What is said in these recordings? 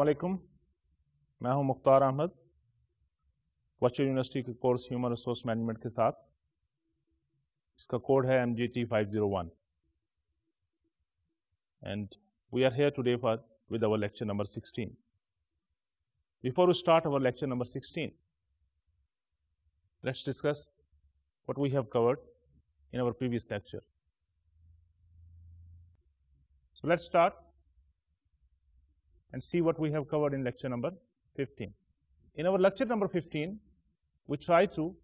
अलकुम मैं हूँ मुख्तार अहमद वचर यूनिवर्सिटी के कोर्स ह्यूमन रिसोर्स मैनेजमेंट के साथ। इसका कोड है M G T five zero one and we are here today for, with our lecture number 16. Before we start our lecture number 16, let's discuss what we have covered in our previous lecture. So let's start and see what we have covered in lecture number 15. In our lecture number 15, we try to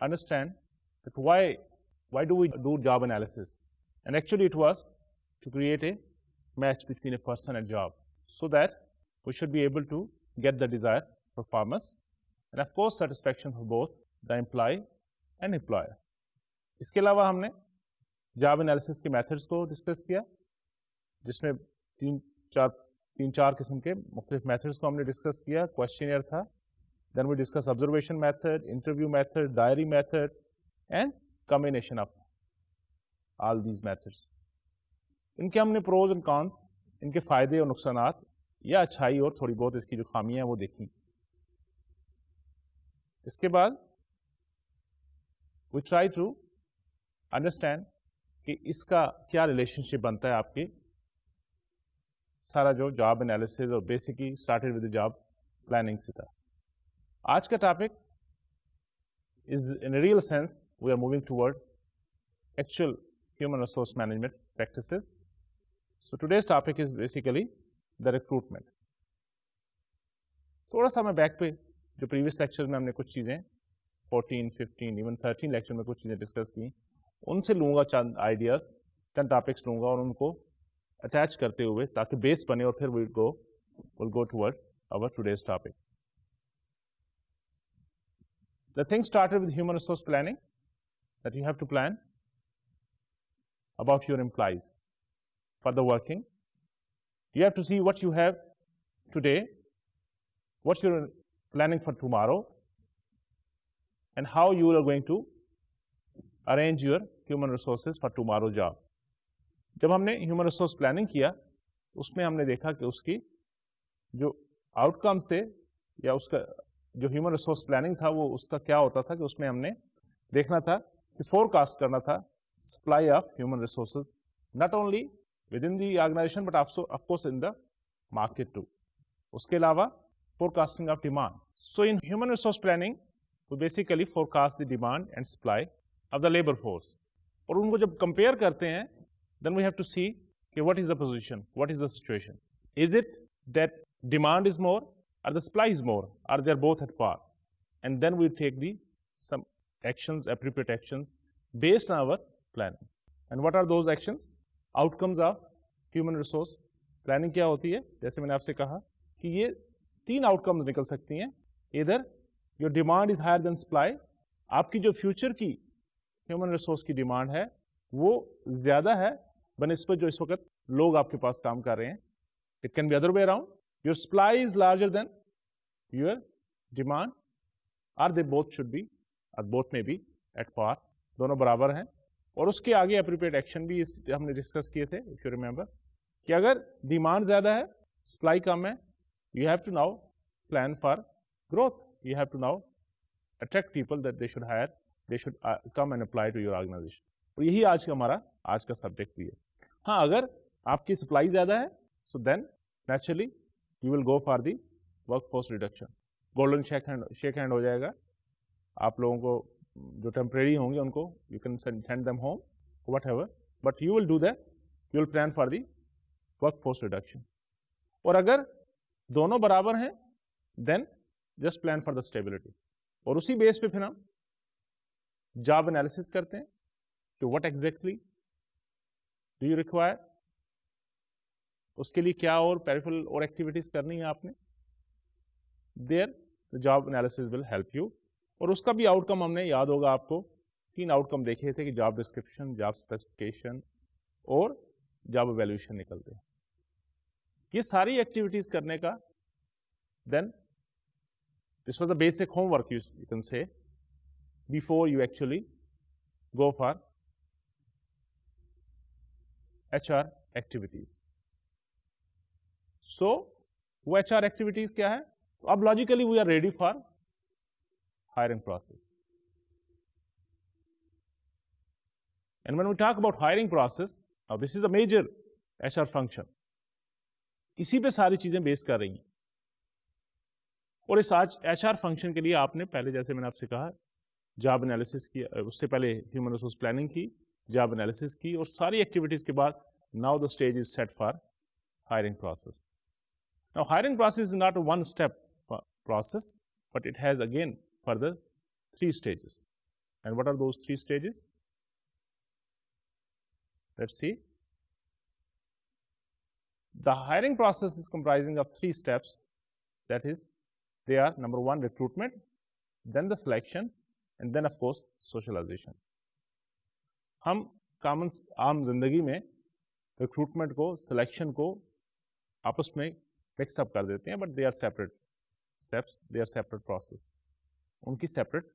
understand that why, why do we do job analysis? And actually it was to create a match between a person and job so that we should be able to get the desired performance and of course satisfaction for both the employee and employer. इसके अलावा हमने job analysis के methods को discuss किया जिसमें तीन चार तीन चार किस्म के मुख्तलिफ़ मेथड्स को हमने डिस्कस किया क्वेश्चन था then we discuss observation method interview method diary method and combination of all these methods इनके हमने प्रोज एंड कॉन्स इनके फ़ायदे और नुकसान या अच्छाई और थोड़ी बहुत इसकी जो खामियाँ हैं वो देखी। इसके बाद वी ट्राई टू अंडरस्टैंड कि इसका क्या रिलेशनशिप बनता है आपके। सारा जो जॉब एनालिसिस और basically started with job planning से था। आज का topic is in real sense we are moving toward actual human resource management practices so today's topic is basically the recruitment थोड़ा सा मैं बैक पे जो प्रीवियस लेक्चर में हमने कुछ चीज़ें 14, 15, इवन 13 लेक्चर में कुछ चीज़ें डिस्कस की उनसे लूँगा चंद आइडियाज़ चंद टॉपिक्स लूँगा और उनको अटैच करते हुए ताकि बेस बने और फिर will go will go toward our today's topic The thing started with human resource planning that you have to plan about your employees. For the working. You have to see what you have today, what you're planning for tomorrow, and how you are going to arrange your human resources for tomorrow job. जब हमने human resource planning किया उसमें हमने देखा कि उसकी जो outcomes थे या उसका जो ह्यूमन रिसोर्स प्लानिंग था वो उसका क्या होता था कि उसमें हमने देखना था कि फोरकास्ट करना था supply of human resources not only With in the organisation but of course in the market too उसके अलावा forecasting of demand so in human resource planning वो basically forecast the demand and supply of the labour force और उनको जब compare करते हैं then we have to see okay, what is the position, what is the situation. Is it that demand is more or the supply is more or they are both at par? And then we take the some actions, appropriate actions based on our planning. And what are those actions? Outcomes of human resource planning क्या होती है? जैसे मैंने आपसे कहा कि ये तीन आउटकम्स निकल सकती हैं। इधर your demand is higher than supply आपकी जो फ्यूचर की ह्यूमन रिसोर्स की डिमांड है, वो ज़्यादा है, बनस्पत जो इस वक्त लोग आपके पास काम कर रहे हैं। It can be other way around your supply is larger than your demand are they both should be both में बी एट पार दोनों बराबर हैं। और उसके आगे अप्रोप्रिएट एक्शन भी इस हमने डिस्कस किए थे इफ़ यू रिमेंबर कि अगर डिमांड ज़्यादा है सप्लाई कम है you have to now plan for growth you have to now attract people that they should hire they should come and apply to your organization और यही आज का हमारा, आज का सब्जेक्ट भी है। हाँ अगर आपकी सप्लाई ज़्यादा है so then naturally you will go for the workforce reduction golden shake hand shake hand हो जाएगा। आप लोगों को जो टेम्प्रेरी होंगे उनको you can send them home whatever but you will do that you will plan for the workforce reduction और अगर दोनों बराबर हैं then just plan for the stability और उसी बेस पे फिर हम जॉब एनालिसिस करते हैं, कि what exactly do you require उसके लिए क्या और पेरिफल और एक्टिविटीज़ करनी है आपने? There the job analysis will help you और उसका भी आउटकम हमने याद होगा आपको। तीन आउटकम देखे थे कि जॉब डिस्क्रिप्शन जॉब स्पेसिफिकेशन और जॉब वैल्यूएशन निकलते हैं ये सारी एक्टिविटीज़ करने का then this was the basic homework you you can say before you actually go for HR activities so वो एचआर एक्टिविटीज़ क्या है? तो अब logically we are ready for hiring process. And when we talk about hiring process, now this is a major HR function. इसी पे सारी चीज़ें base कर रही हैं और इस एच आर फ़ंक्शन के लिए आपने पहले जैसे मैंने आपसे कहा जॉब एनालिसिस की उससे पहले ह्यूमन रिसोर्स प्लानिंग की जॉब एनालिसिस की और सारी एक्टिविटीज़ के बाद now the stage is set for hiring process. Now, hiring process is not a one step process, but it has again further three stages. And what are those three stages? Let's see. The hiring process is comprising of three steps. That is, they are number one, recruitment, then the selection, and then of course, socialization. हम common आम जिंदगी में recruitment को selection को आपस में mix up कर देते हैं but they are separate steps they are separate process उनकी सेपरेट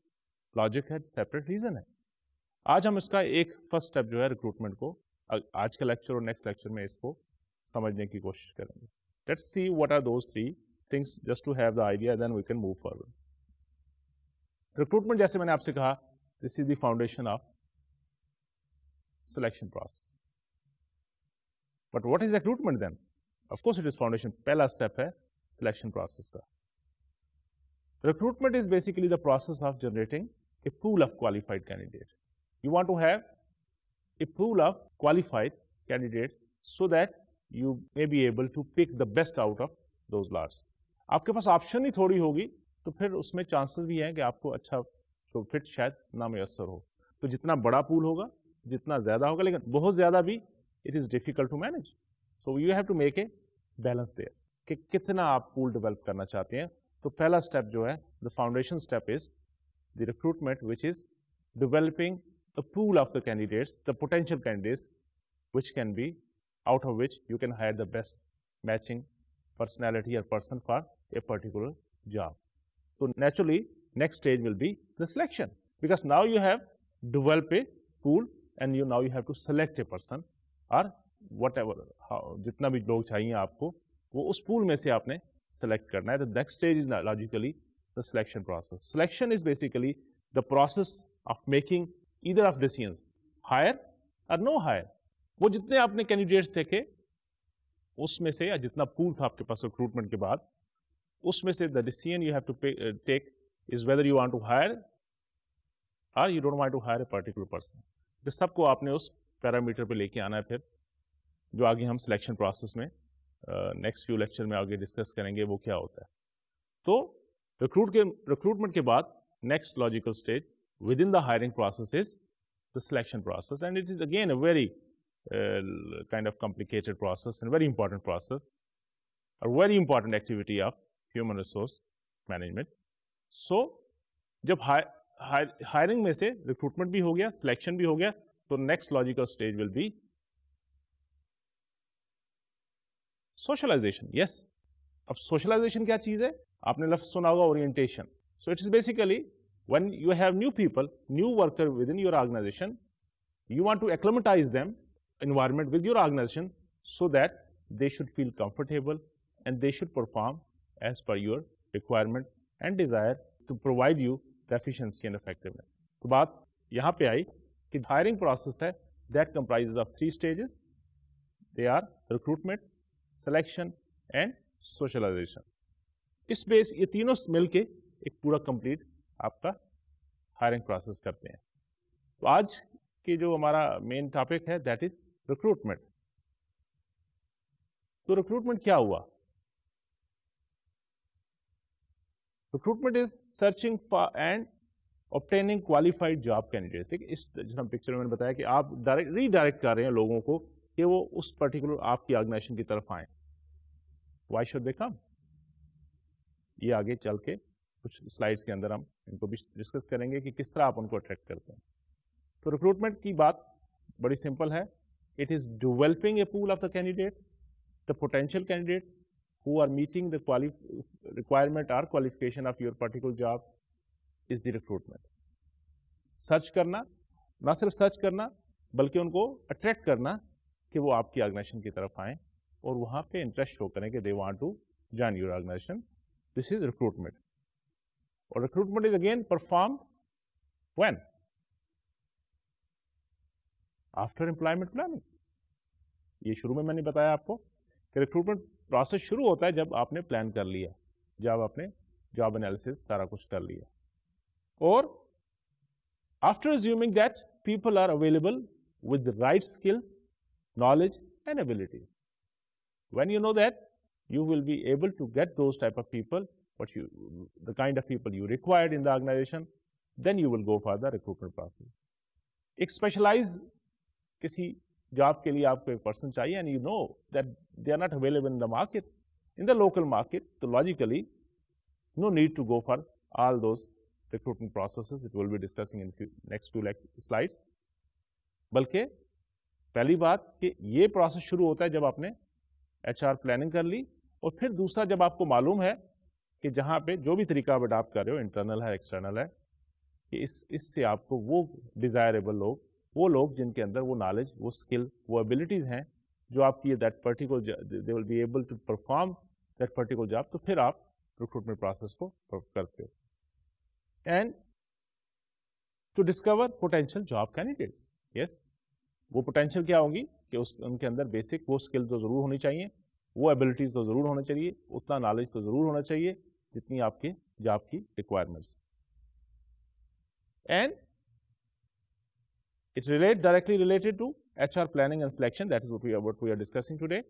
लॉजिक है सेपरेट रीजन है। आज हम इसका एक फ़र्स्ट स्टेप जो है रिक्रूटमेंट को आज के लेक्चर और नेक्स्ट लेक्चर में इसको समझने की कोशिश करेंगे। Let's see what are those three things just to have the idea then we can move forward recruitment जैसे मैंने आपसे कहा this is the foundation of selection process but what is recruitment then of course it is foundation पहला step है selection process का। Recruitment is basically the process of generating a pool of qualified candidates. You want to have a pool of qualified candidates so that you may be able to pick the best out of those lots. आपके पास option ही थोड़ी होगी तो फिर उसमें chances भी हैं कि आपको अच्छा जो फिट शायद ना मैसर हो तो जितना बड़ा पूल होगा जितना ज़्यादा होगा लेकिन बहुत ज़्यादा भी it is difficult to manage so you have to make a balance there कि कितना आप पूल डेवलप करना चाहते हैं तो पहला स्टेप जो है the foundation step is the recruitment which is developing the pool of the candidates the potential candidates which can be out of which you can hire the best matching personality और person for a particular job तो naturally next stage will be the selection because now you have develop a pool and you now you have to select a person और whatever जितना भी लोग चाहिए आपको, वो उस पूल में से आपने select करना है. The next stage is logically the selection process. Selection is basically the process of making either of decisions, hire or no hire. वो जितने आपने कैंडिडेट्स देखे उसमें से या जितना पूल था आपके पास रिक्रूटमेंट के बाद उसमें से the decision you have to take is whether you want to hire और you don't want to hire a particular person तो सबको आपने उस पैरामीटर पे लेके आना है फिर जो आगे हम सिलेक्शन प्रोसेस में नेक्स्ट फ्यू लेक्चर में आगे डिस्कस करेंगे वो क्या होता है तो रिक्रूट के रिक्रूटमेंट के बाद next logical stage within the hiring process is the selection process and it is again a very kind of complicated process and very important process, a very important activity of human resource management. So, जब hiring में से recruitment भी हो गया selection भी हो गया तो next logical stage will be socialization yes अब सोशलाइजेशन क्या चीज़ है? आपने लफ्ज सुना होगा orientation so it is basically when you have new people new worker within your organization you want to acclimatize them environment with your organization so that they should feel comfortable and they should perform as per your requirement and desire to provide you efficiency and effectiveness तो बात यहाँ पर आई कि hiring process है that comprise of three stages they are recruitment selection and socialization इस base ये तीनों मिलके एक पूरा कंप्लीट आपका हायरिंग प्रोसेस करते हैं। तो आज की जो हमारा मेन टॉपिक है दैट इज़ रिक्रूटमेंट तो रिक्रूटमेंट क्या हुआ? Recruitment is searching for and obtaining qualified job candidate ठीक इस जिस पिक्चर में मैंने बताया कि आप डायरेक्ट रीडायरेक्ट कर रहे हैं लोगों को कि वो उस पर्टिकुलर आपकी ऑर्गेनाइजेशन की तरफ़ आए। वाई शुड दे कम ये आगे चल के कुछ स्लाइड्स के अंदर हम इनको भी डिस्कस करेंगे कि किस तरह आप उनको अट्रैक्ट करते हैं। तो रिक्रूटमेंट की बात बड़ी सिंपल है। It is developing a pool of the candidate the potential candidate who are meeting the requirement or qualification of your particular job is the recruitment search करना, ना सिर्फ़ सर्च करना, बल्कि उनको अट्रैक्ट करना कि वो आपकी ऑर्गेनाइजेशन की तरफ़ आए और वहाँ पे इंटरेस्ट शो करें कि they want to join your organization this is recruitment और recruitment is again perform when after employment planning ये शुरू में मैंने बताया आपको कि रिक्रूटमेंट प्रोसेस शुरू होता है जब आपने प्लान कर लिया जब आपने जॉब एनालिसिस सारा कुछ कर लिया। और assuming that people are available with the right skills, knowledge and abilities. When you know that, you will be able to get those type of people, what you, the kind of people you required in the organization, then you will go for the recruitment process. एक specialize किसी job के लिए आपको एक person चाहिए and you know that they are not available in the market, in the local market, so logically, no need to go for all those recruitment processes which we'll be discussing in few, next few slides. बल्कि पहली बात कि ये process शुरू होता है जब आपने एचआर प्लानिंग कर ली और फिर दूसरा जब आपको मालूम है कि जहाँ पे जो भी तरीका आप अडाप्ट कर रहे हो इंटरनल है एक्सटर्नल है कि इस इससे आपको वो डिजायरेबल लोग वो लोग जिनके अंदर वो नॉलेज वो स्किल वो एबिलिटीज हैं जो आपकी that particular they will be able to perform that particular job तो फिर आप रिक्रूटमेंट प्रोसेस को करते हो and to discover potential job candidates. Yes, वो पोटेंशियल क्या होगी कि उस, उनके अंदर बेसिक वो स्किल तो ज़रूर होनी चाहिए, वो एबिलिटीज़ तो ज़रूर होनी चाहिए, उतना नॉलेज तो ज़रूर होना चाहिए जितनी आपके जॉब की requirements and it relate directly related to H R planning and selection that is what we what we are discussing today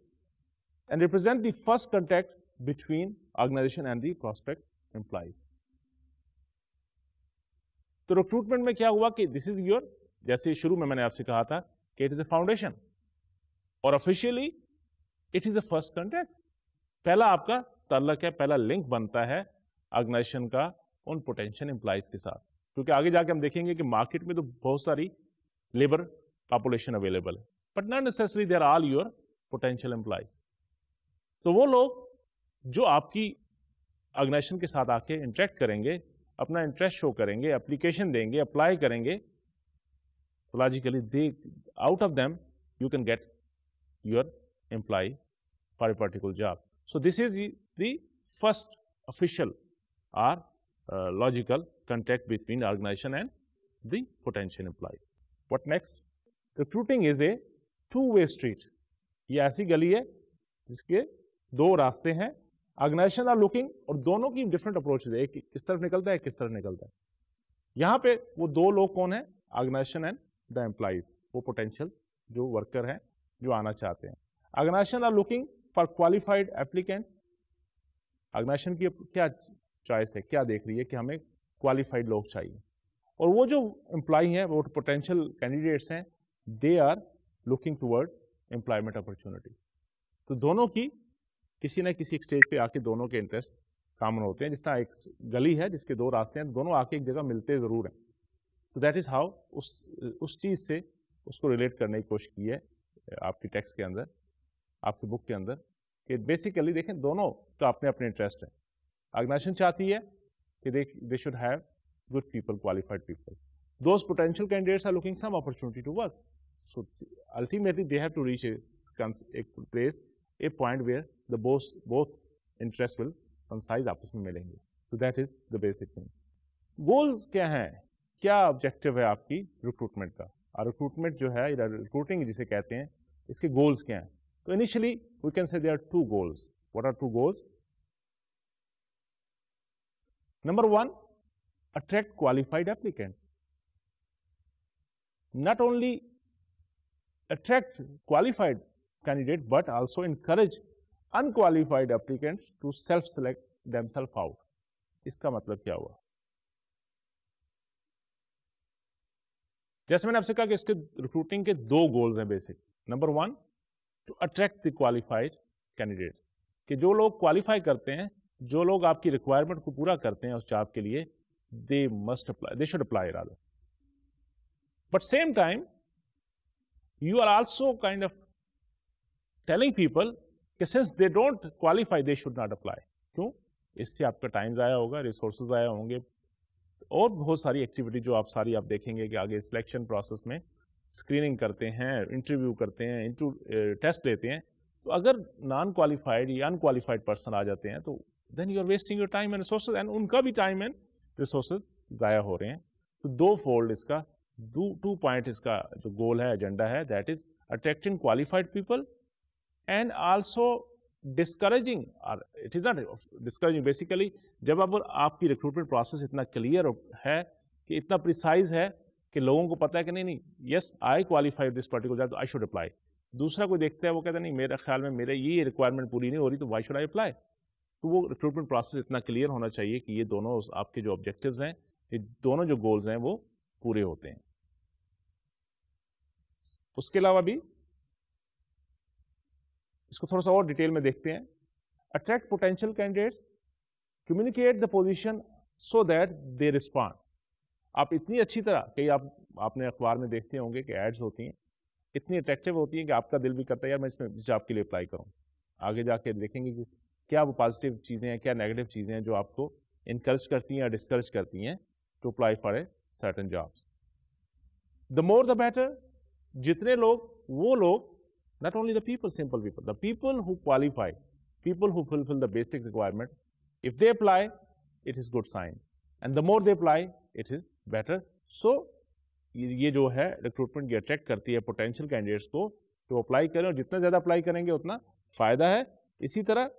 and represent the first contact between organization and the prospect employees तो recruitment में क्या हुआ कि this is your जैसे शुरू में मैंने आपसे कहा था इट इज़ ए फाउंडेशन और officially it is a first contact पहला आपका तल्लक है, पहला लिंक बनता है ऑर्गेनाइजेशन का उन पोटेंशियल एम्प्लॉयज़ के साथ। क्योंकि आगे जाके हम देखेंगे कि मार्केट में तो बहुत सारी लेबर पॉपुलेशन अवेलेबल है। But not necessary they're all your potential employees तो वो लोग जो आपकी ऑर्गेनाइजेशन के साथ आके इंटरेक्ट करेंगे, अपना इंटरेस्ट शो करेंगे एप्लीकेशन देंगे अप्लाई करेंगे तो logically they out of them you can get your employee for a particular job so this is the first official or logical contact between organization and the potential employee what next recruiting is a two way street ये ऐसी गली है जिसके दो रास्ते हैं। Organization are looking और दोनों की डिफरेंट अप्रोच एक किस तरफ़ निकलता है किस तरफ़ निकलता है। यहाँ पे वो दो लोग कौन है? ऑर्गेनाइजेशन एंड द एम्प्लॉइज वो पोटेंशियल जो वर्कर है, जो आना चाहते हैं। Organization are looking for qualified applicants organization की क्या चॉइस है? क्या देख रही है कि हमें क्वालिफाइड लोग चाहिए? और वो जो एम्प्लॉय हैं, वो पोटेंशियल कैंडिडेट्स हैं they are looking toward employment opportunity तो दोनों की, किसी न किसी स्टेज पे आके दोनों के इंटरेस्ट कॉमन होते हैं, जिस तरह एक गली है, जिसके दो रास्ते हैं, दोनों आके एक जगह मिलते ज़रूर हैं। तो दैट इज़ हाउ उस उस चीज़ से उसको रिलेट करने की कोशिश की है आपकी टेक्स्ट के अंदर, आपकी बुक के अंदर, कि बेसिकली देखें दोनों का अपने अपने इंटरेस्ट है। ऑर्गेनाइजेशन चाहती है कि they they should have good people qualified people those potential candidates are looking some opportunity to work so ultimately they have to reach a place a point where the both both interests will coincide आपस में मिलेंगे। So, that is the basic thing. Goals क्या हैं? क्या objective है आपकी recruitment का? और रिक्रूटमेंट जो है रिक्रूटिंग जिसे कहते हैं, इसके गोल्स क्या हैं? तो initially we can say they are two goals what are two goals number one attract qualified applicants not only attract qualified candidate but also encourage unqualified applicant to self select them out इसका मतलब क्या हुआ? जैसे मैंने आपसे कहा कि इसके रिक्रूटिंग के दो गोल्स हैं basic number one to attract the qualified candidate कि जो लोग क्वालिफाई करते हैं, जो लोग आपकी रिक्वायरमेंट को पूरा करते हैं उस जॉब के लिए they must apply they should apply rather but same time you are also kind of telling people कि since they don't qualify, they should not apply. क्यों? इससे आपका टाइम ज़ाया होगा रिसोर्स ज़ाया होंगे और बहुत सारी एक्टिविटी जो आप सारी आप देखेंगे कि आगे सिलेक्शन प्रोसेस में स्क्रीनिंग करते हैं इंटरव्यू करते हैं इंटू टेस्ट लेते हैं। तो अगर नॉन क्वालिफाइड या अनक्वालिफाइड पर्सन आ जाते हैं तो then you are wasting your time and resources and उनका भी टाइम एंड रिसोर्सेज ज़ाया हो रहे हैं। तो दो फोल्ड इसका टू पॉइंट इसका जो गोल है एजेंडा है that is attracting qualified people and also discouraging और it is not discouraging basically जब अब आपकी रिक्रूटमेंट प्रोसेस इतना क्लियर है कि इतना प्रिसाइज है, कि लोगों को पता है कि नहीं नहीं yes I qualify this particular तो आई शुड अप्लाई दूसरा कोई देखता है, वो कहता है, नहीं, मेरे ख्याल में मेरे ये रिक्वायरमेंट पूरी नहीं हो रही तो वाई शुड आई अप्लाई तो वो रिक्रूटमेंट प्रोसेस इतना क्लियर होना चाहिए कि ये दोनों आपके जो ऑब्जेक्टिव्स हैं, ये दोनों जो गोल्स हैं, वो पूरे होते हैं। उसके अलावा भी इसको थोड़ा सा और डिटेल में देखते हैं। Attract potential candidates communicate the position so that they respond आप इतनी अच्छी तरह, कई आप, आपने अखबार में देखते होंगे कि एड्स होती हैं, इतनी अट्रैक्टिव होती हैं कि आपका दिल भी करता है, यार, मैं इसमें जॉब के लिए अप्लाई करूँ। आगे जाके देखेंगे कि क्या वो पॉजिटिव चीज़ें हैं, क्या नेगेटिव चीज़ें हैं जो आपको इनकरेज करती हैं या डिस्करेज करती हैं to apply for a certain jobs the more the better जितने लोग, वो लोग Not only the people, simple people, the people who qualify, people who fulfill the basic requirement, if they apply, it is good sign. And the more they apply, it is better. So, ये जो है recruitment ये attract करती है potential candidates को तो apply करें और जितना ज़्यादा अप्लाई करेंगे उतना फ़ायदा है इसी तरह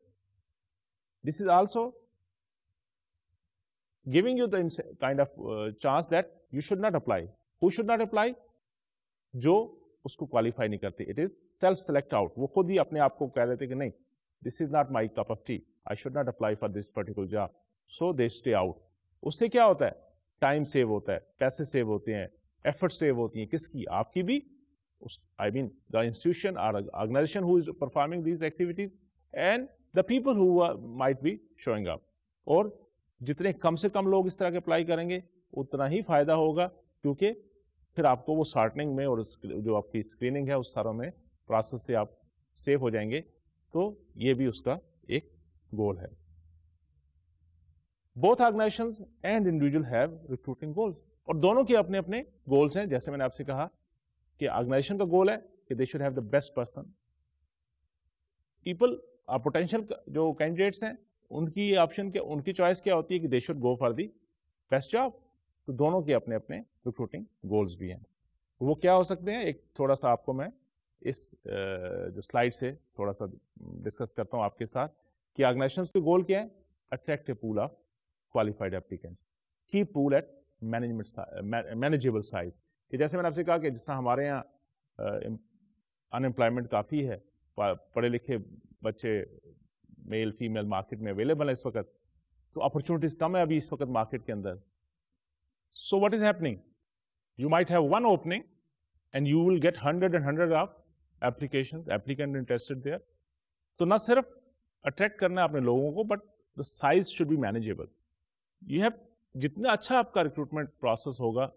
this is also giving you the kind of uh, chance that you should not apply. Who should not apply? जो उसको क्वालिफाई नहीं करते। It is self select out वो खुद ही अपने आप को कह देते कि नहीं this is not my cup of tea I should not apply for this particular job so they stay out उससे क्या होता है? टाइम सेव होता है, पैसे सेव होते हैं एफर्ट सेव होती हैं। किसकी? आपकी भी। उस I mean the institution or organization who is performing these activities and the people who might be showing up और जितने कम से कम लोग इस तरह के अप्लाई करेंगे, उतना ही फ़ायदा होगा, क्योंकि फिर आपको वो शार्टनिंग में और जो आपकी स्क्रीनिंग है उस सारों में प्रोसेस से आप सेव हो जाएँगे तो ये भी उसका एक गोल है। Both organization and individual have recruiting goals और दोनों के अपने अपने गोल्स हैं। जैसे मैंने आपसे कहा कि ऑर्गेनाइजेशन का गोल है कि they should have the best person people potential जो कैंडिडेट्स हैं, उनकी ऑप्शन क्या, उनकी चॉइस क्या होती है कि they should go for the best job तो दोनों के अपने अपने रिक्रूटिंग गोल्स भी हैं। वो क्या हो सकते हैं? एक थोड़ा सा आपको मैं इस जो स्लाइड से थोड़ा सा डिस्कस करता हूँ आपके साथ कि ऑर्गेनाइजेशन के गोल क्या है? Attract a pool of qualified applicants की pool at management manageable size कि जैसे मैंने आपसे कहा कि जिस हमारे यहाँ अनएम्प्लॉयमेंट काफ़ी है पढ़े लिखे बच्चे मेल फीमेल मार्केट में अवेलेबल है इस वक्त तो अपॉर्चुनिटीज़ कम है अभी इस वक्त मार्केट के अंदर। So what is happening? You might have one opening and you will get hundred and hundred of applications, applicant interested there. तो ना सिर्फ़ अट्रैक्ट करना है अपने लोगों को but the size should be manageable you have जितना अच्छा आपका रिक्रूटमेंट प्रोसेस होगा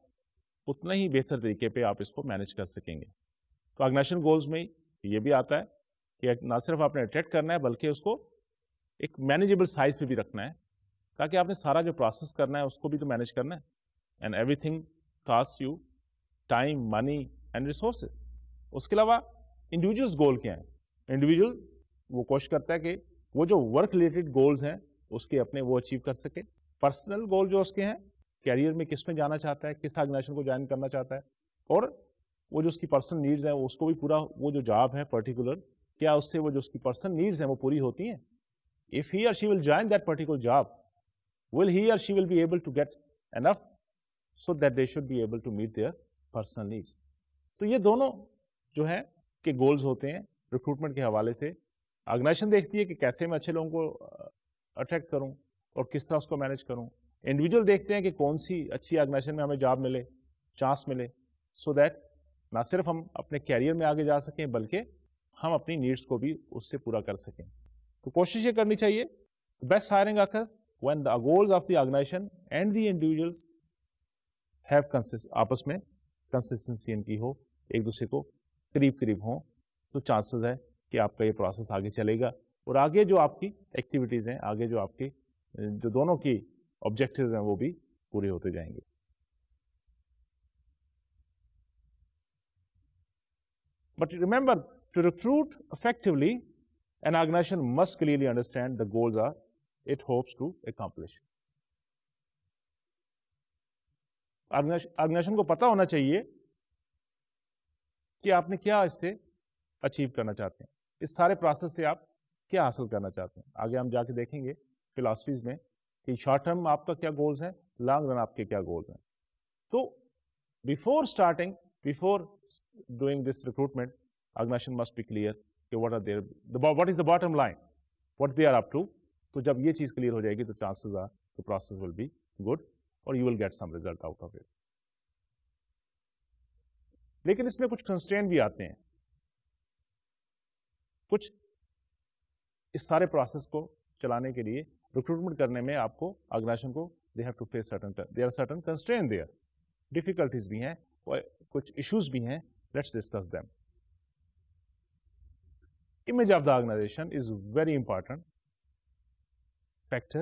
उतना ही बेहतर तरीके पे आप इसको मैनेज कर सकेंगे तो ऑर्गेनाइजेशन गोल्स में ये भी आता है कि ना सिर्फ़ आपने अट्रैक्ट करना है बल्कि उसको एक मैनेजेबल साइज़ पे भी रखना है ताकि आपने सारा जो प्रोसेस करना है उसको भी तो मैनेज करना है and everything cost you time money and resources उसके अलावा इंडिविजुअल्स गोल क्या है? इंडिविजुअल वो कोशिश करता है कि वो जो वर्क रिलेटेड गोल्स हैं, उसके अपने वो अचीव कर सके। पर्सनल गोल जो उसके हैं कैरियर में किसमें जाना चाहता है, किस ऑर्गेनाइजेशन को ज्वाइन करना चाहता है, और वो जो उसकी पर्सनल नीड्स हैं, उसको भी पूरा वो जो जॉब है पर्टिकुलर क्या उससे वो जो उसकी पर्सनल नीड्स हैं, वो पूरी होती हैं? इफ़ ही और she will join that particular job will he और she will be able to get enough so that they should be able to meet their personal needs. तो ये दोनों जो है के गोल्स होते हैं रिक्रूटमेंट के हवाले से। ऑर्गेनाइजेशन देखती है कि कैसे मैं अच्छे लोगों को अट्रैक्ट करूँ और किस तरह उसको मैनेज करूँ। इंडिविजुअल देखते हैं कि कौन सी अच्छी ऑर्गेनाइजेशन में हमें जॉब मिले चांस मिले सो so दैट ना सिर्फ़ हम अपने कैरियर में आगे जा सकें, बल्कि हम अपनी नीड्स को भी उससे पूरा कर सकें। तो कोशिश ये करनी चाहिए best hiring occurs when the goals of the organization and the individuals have आपस में कंसिस्टेंसी इनकी हो एक दूसरे को करीब करीब हों तो चांसेस है कि आपका ये प्रोसेस आगे चलेगा और आगे जो आपकी एक्टिविटीज़ हैं आगे जो आपकी जो दोनों की ऑब्जेक्टिव्स हैं वो भी पूरे होते जाएँगे But remember, to recruit effectively, an organization must clearly understand the goals are it hopes to accomplish. Organization को पता होना चाहिए कि आपने क्या इससे अचीव करना चाहते हैं। इस सारे प्रोसेस से आप क्या हासिल करना चाहते हैं? आगे हम जाके देखेंगे फिलासफीज में कि शॉर्ट टर्म आपका क्या गोल्स हैं लॉन्ग रन आपके क्या गोल्स हैं। तो before starting before doing this recruitment organization must be clear कि what are their what is the bottom line what they are up to तो जब ये चीज़ क्लियर हो जाएगी तो chances are the process will be good और you will get some result out of it लेकिन इसमें कुछ कंस्ट्रेंट भी आते हैं। कुछ इस सारे प्रोसेस को चलाने के लिए रिक्रूटमेंट करने में आपको ऑर्गेनाइजेशन को they have to face certain they are certain constraint there difficulties भी हैं कुछ इश्यूज़ भी हैं। Let's discuss them image of the organization is very important. Factor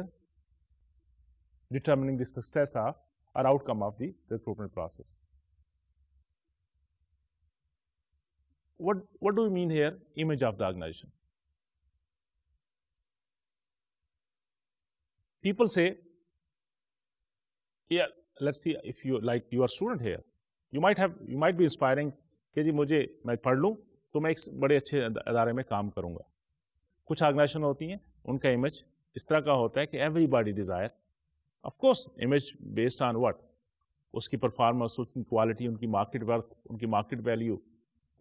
determining the success of or outcome of the recruitment process. What, what do we mean here, image of the organization? People say, yeah, let's see if you like you are student here. You might have you might be inspiring कि जी मुझे मैं पढ़ लूँ तो मैं एक बड़े अच्छे अदारे में काम करूँगा कुछ ऑर्गेनाइजेशन होती हैं उनका इमेज इस तरह का होता है कि everybody desire of course image based on what उसकी परफॉर्मेंस उसकी क्वालिटी उनकी मार्केट वर्क उनकी मार्केट वैल्यू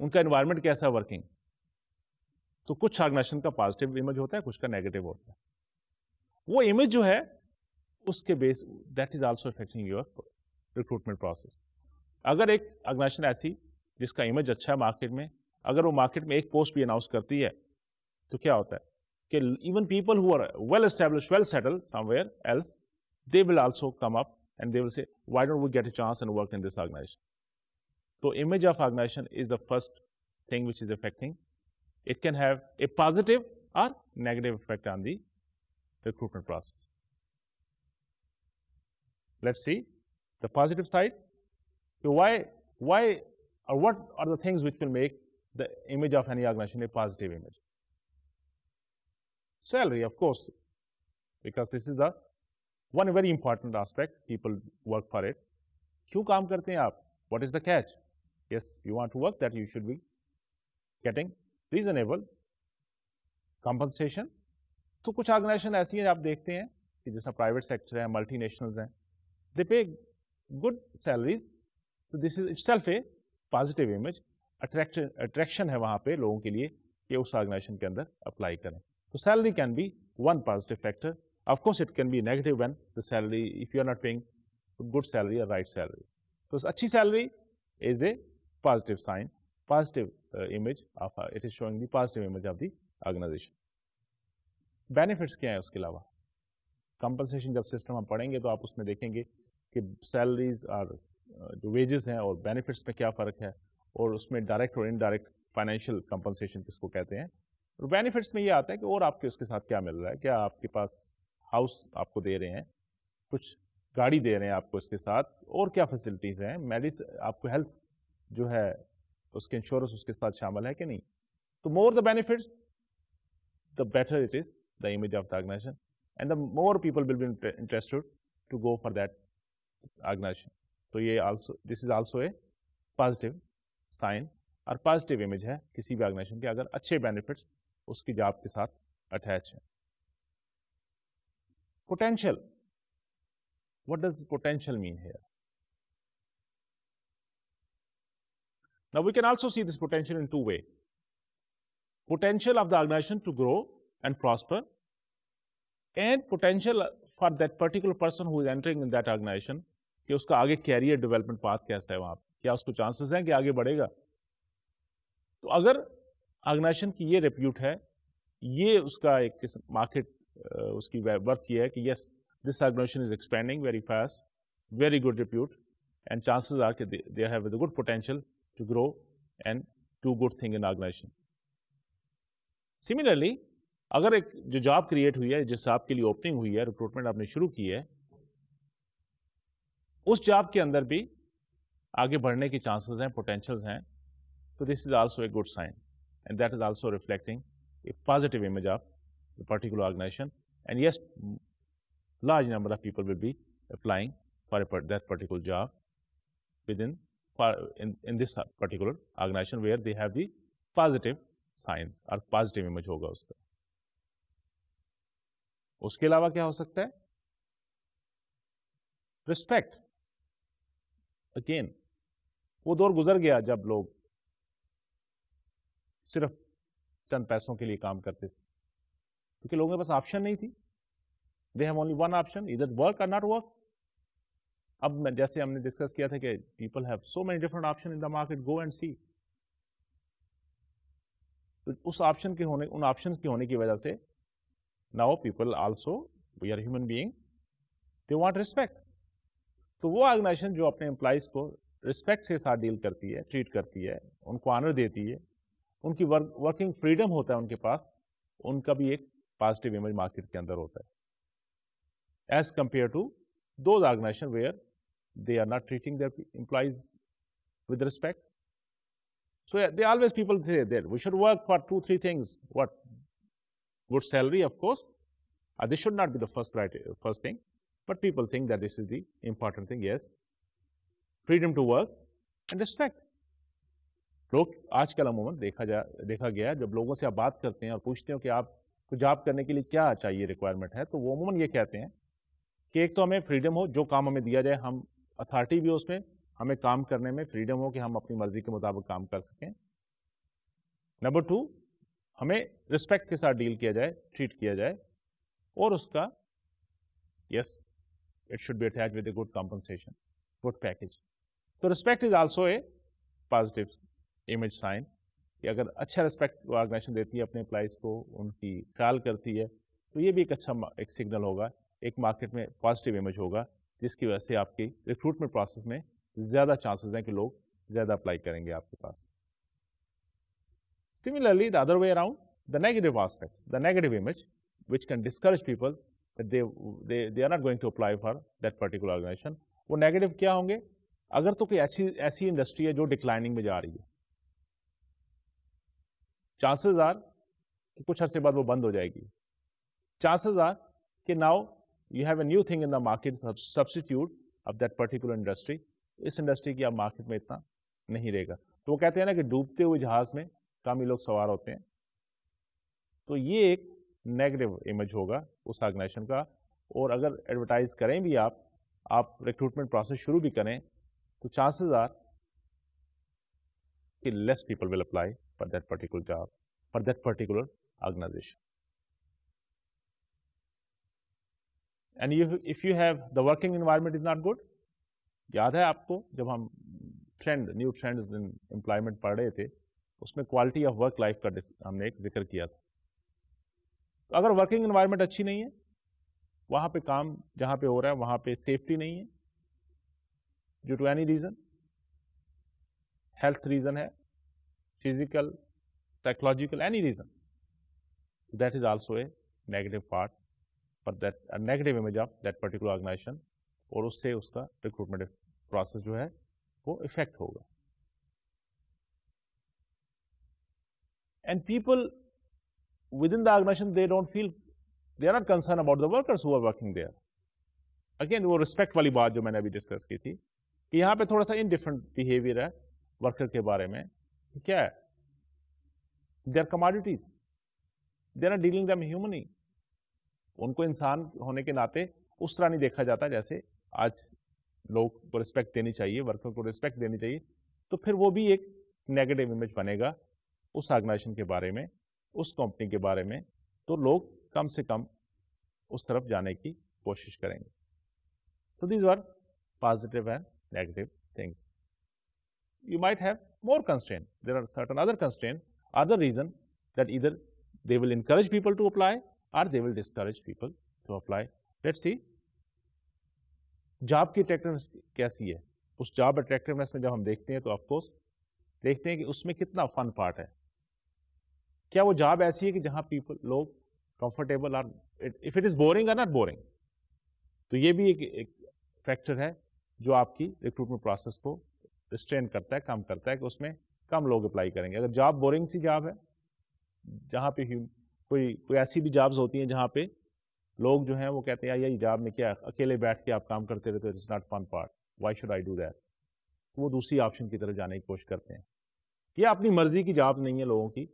उनका इन्वायरमेंट कैसा वर्किंग तो कुछ ऑर्गेनाइजेशन का पॉजिटिव इमेज होता है, कुछ का नेगेटिव होता है। वो इमेज जो है, उसके base that is also affecting your recruitment process अगर एक ऑर्गेनाइजेशन ऐसी, जिसका इमेज अच्छा है मार्केट में, अगर वो मार्केट में एक पोस्ट भी अनाउंस करती है तो क्या होता है? कि even people who well establish well settle somewhere else they will also come up and they will say, why don't we get a chance and work in this organization? So image of organization is the first thing which is affecting. It can have a positive or negative effect on the recruitment process. Let's see the positive side. So why, why or what are the things which will make the image of any organization a positive image? Salary, of course, because this is the one very important aspect. People work for it. क्यों काम करते हैं आप? What is the catch? Yes, you want to work that you should be getting reasonable compensation. तो कुछ organisation ऐसी हैं आप देखते हैं कि जिसमें प्राइवेट सेक्टर है मल्टीनेशनल्स हैं दे पे गुड सैलरीज तो this is itself a positive image attraction attraction है वहाँ पे लोगों के लिए कि उस ऑर्गेनाइजेशन के अंदर अप्लाई करें तो salary can be one positive factor of course it can be negative when the salary if you are not paying good salary और राइट सैलरी तो अच्छी salary is a positive sign, positive uh, image of, uh, it is showing the positive image of the organization. Benefits क्या है उसके अलावा? Compensation जब system हम पढ़ेंगे तो आप उसमें देखेंगे कि सैलरीज और जो वेजेस हैं और बेनिफिट्स में क्या फ़र्क है और उसमें डायरेक्ट और इनडायरेक्ट फाइनेंशियल कंपनसेशन किसको कहते हैं? और बेनिफिट्स में ये आता है कि और आपके उसके साथ क्या मिल रहा है? क्या आपके पास हाउस आपको दे रहे हैं, कुछ गाड़ी दे रहे हैं आपको इसके साथ, और क्या फैसिलिटीज़ हैं? मेडिस आपको हेल्थ जो है, उसके इंश्योरेंस उसके साथ शामिल है कि नहीं? तो more the benefits the better it is the image of the organization and the more people will be interested to go for that organization तो ये also this is also a positive sign और positive image है किसी भी organisation के अगर अच्छे benefits उसकी जॉब के साथ अटैच है। Potential what does potential mean here Now, we can also see this potential in two ways. Potential of the organization to grow and prosper and potential for that particular person who is entering in that organization कि उसका आगे career development path कैसा है वहाँ क्या उसको chances हैं कि आगे बढ़ेगा तो अगर ऑर्गेनाइजेशन की ये रेप्यूट है ये उसका एक मार्केट उसकी वर्थ ये है कि yes this organization is expanding very fast very good repute and chances are they, they have a good potential to grow and do good thing in organization. Similarly, अगर एक जो जॉब क्रिएट हुई है जिस job के लिए opening हुई है रिक्रूटमेंट आपने शुरू की है उस जॉब के अंदर भी आगे बढ़ने की चांसेस हैं पोटेंशियल्स हैं तो this is also a good sign and that is also reflecting a positive image of the particular organization and yes large number of people will be applying for a, that particular job within in, in this particular organization where they have the positive signs or positive image होगा उसका उसके अलावा क्या हो सकता है respect again वो दौर गुजर गया जब लोग सिर्फ़ चंद पैसों के लिए काम करते थे क्योंकि लोगों के पास ऑप्शन नहीं थी। They have only one option इधर वर्क और नॉट वर्क अब जैसे हमने डिस्कस किया था कि people have so many different option in the market go and see तो उस ऑप्शन के होने, उन ऑप्शन के होने की वजह से now people also we are human being they want respect तो वो ऑर्गेनाइजेशन जो अपने एम्प्लॉयज़ को रिस्पेक्ट के साथ डील करती है ट्रीट करती है, उनको ऑनर देती है, उनकी वर्क वर्किंग फ्रीडम होता है उनके पास, उनका भी एक पॉजिटिव इमेज मार्केट के अंदर होता है as compare to those organization where they are not treating their employees with respect so they always people say that we should work for two three things what good salary of course uh, this should not be the first criteria first thing but people think that this is the important thing yes freedom to work and respect लोग आजकल अमूमन देखा जा देखा गया जब लोगों से आप बात करते हैं और पूछते हो कि आप को जॉब करने के लिए क्या चाहिए रिक्वायरमेंट है? तो वो अमूमन ये कहते हैं कि एक तो हमें फ्रीडम हो, जो काम हमें दिया जाए, हम अथॉरिटी भी हो उसमें, हमें काम करने में फ्रीडम हो कि हम अपनी मर्ज़ी के मुताबिक काम कर सकें। नंबर टू हमें रिस्पेक्ट के साथ डील किया जाए ट्रीट किया जाए, और उसका yes it should be attach with a good compensation good package तो respect is also a positive image sign कि अगर अच्छा रिस्पेक्ट ऑर्गेनाइजेशन देती है अपने एम्प्लाइज़ को, उनकी ख्याल करती है तो ये भी एक अच्छा एक सिग्नल होगा, एक मार्केट में पॉजिटिव इमेज होगा, जिसकी वजह से आपकी रिक्रूटमेंट प्रोसेस में ज़्यादा चांसेस हैं कि लोग ज़्यादा अप्लाई करेंगे आपके पास। Similarly the other way around the negative aspect the negative image which can discourage people they are not going to apply for that particular organisation वो नेगेटिव क्या होंगे? अगर तो कोई ऐसी ऐसी इंडस्ट्री है जो डिक्लाइनिंग में जा रही है चांसेस आर कि कुछ अरसे बाद वो बंद हो जाएगी। चांसेस आर कि now you have a new thing in the market substitute of that particular industry. इस इंडस्ट्री की अब मार्केट में इतना नहीं रहेगा। तो वो कहते हैं ना कि डूबते हुए जहाज़ में कम ही लोग सवार होते हैं। तो ये एक नेगेटिव इमेज होगा उस ऑर्गेनाइजेशन का। और अगर एडवर्टाइज करें भी आप आप रिक्रूटमेंट प्रोसेस शुरू भी करें तो चांसेस आर कि less people will apply for that particular job for that particular organisation and you if you have the working environment is not good याद है आपको, जब हम trend new trends in employment पढ़ रहे थे, उसमें क्वालिटी ऑफ़ वर्क लाइफ का हमने एक ज़िक्र किया था। तो अगर वर्किंग एनवायरनमेंट अच्छी नहीं है, वहाँ पे काम जहाँ पे हो रहा है, वहाँ पे सेफ्टी नहीं है due to any reason health reason है physical technological any reason that is also a negative part पर that negative image of that particular organisation और उससे उसका रिक्रूटमेंट प्रोसेस जो है, वो इफ़ेक्ट होगा। And people within the organisation they don't feel they are not concern about the workers who are working again वो respect वाली बात जो मैंने अभी डिस्कस की थी, कि यहाँ पे थोड़ा सा इनडिफरेंट बिहेवियर है वर्कर के बारे में। क्या है? They are commodities they are dealing them humanly उनको इंसान होने के नाते उस तरह नहीं देखा जाता जैसे आज लोग को रिस्पेक्ट देनी चाहिए वर्कर को रिस्पेक्ट देनी चाहिए तो फिर वो भी एक नेगेटिव इमेज बनेगा उस ऑर्गेनाइजेशन के बारे में, उस कंपनी के बारे में तो लोग कम से कम उस तरफ़ जाने की कोशिश करेंगे। तो these are positive and negative things you might have more constraint. There are certain other constraint, other reason that either they will encourage people to apply or they will discourage people to apply. Let's see. Job की attractiveness कैसी है उस job attractiveness में जब हम देखते हैं तो ऑफकोर्स देखते हैं कि उसमें कितना फन पार्ट है क्या वो जॉब ऐसी है कि जहाँ पीपल लोग comfortable or if it is boring or not boring तो ये भी एक, एक फैक्टर है जो आपकी रिक्रूटमेंट प्रोसेस को रिस्ट्रेन करता है, कम करता है कि उसमें कम लोग अप्लाई करेंगे। अगर जॉब बोरिंग सी जॉब है, जहाँ पे कोई कोई ऐसी भी जॉब्स होती हैं जहाँ पे लोग जो हैं वो कहते हैं यही जॉब में क्या अकेले बैठ के आप काम करते रहते it's not fun part why should I do that वो दूसरी ऑप्शन की तरफ़ जाने की कोशिश करते हैं। ये अपनी मर्ज़ी की जॉब नहीं है लोगों की।